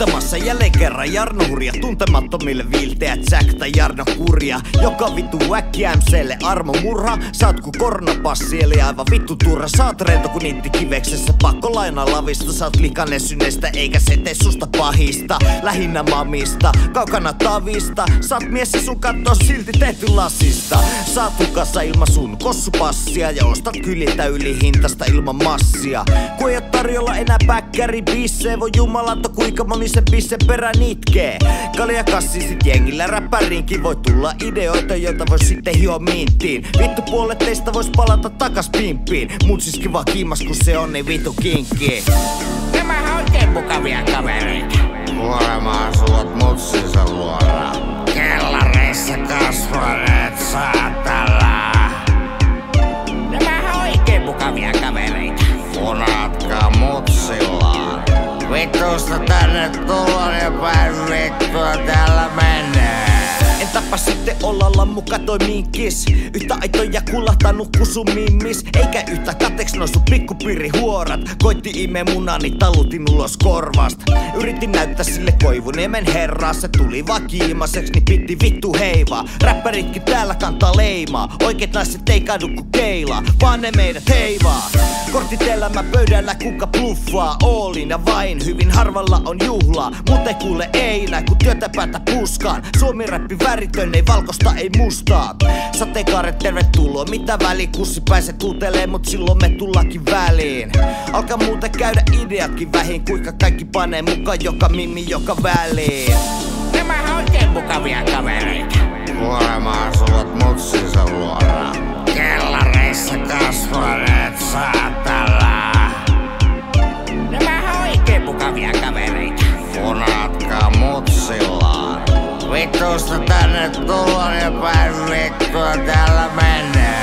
Soittamassa jälleen kerran Jarno Hurja Tuntemattomille viilteä Jack tai Jarno Kurja Joka vittu äkki MClle armo murha. Saat ku koronapassi eli aivan vittu turha. Saat rento kun niitti kiveksessä Pakko lainaa lavista. Saat likainen synestä eikä se tee susta pahista. Lähinnä mamista, kaukana tavista. Saat mies ja sun kattoo silti tehty lasista. Saat hukassa ilman sun kossupassia Ja ostat kyliltä yli hintasta ilman massia. Kun ei oo tarjolla enää päkkäri bissee Voi jumalauta kuinka moni sen bisse perään itkee Kalja kassi sit jengillä räppäriinkin. Voi tulla ideoita joita voi sitten hio minttiin. Vittu puolet teistä vois palata takas pimppiin. Mut siis kiva kiimas kun se on niin vittu kinkki Nämä on oikein mukavia kavereita. Kuolema asut mutsinsa luona. Kellareissa kasvaneet Vitusta tänne tullaan ja päin vittua menee. Sitten olla lammu katoi minkis Yhtä aitoja kulahtanut kusumimmis Eikä yhtä kateks noin sun pikkupirihuorat. Koitti ime munani talutin ulos korvasta. Yritin näyttää sille koivuniemen herraa. Se tuli vaan kiimaseks niin piti vittu heivaa. Räppäritkin täällä kantaa leimaa. Oikeet naiset ei kadu ku keilaa Vaan ne meidät heivaa. Kortit elämä pöydällä kuka Oolin ja vain. Hyvin harvalla on juhlaa. Mut ei kuule ei näin kun työtä päätä puskaan. Suomi räppi väritön ei valkosta ei mustaa Sateenkaaret tervetuloa mitä väli Kussi pääsee tuutelee mut silloin me tullakin väliin Alkaa muuten käydä ideatkin vähin Kuinka kaikki panee mukaan joka mimmi joka väliin Nämä on oikein mukavia kavereita. Kuolema asut mutsinsa luona. vitusta tänne tullaan ja päin vittua täällä menee.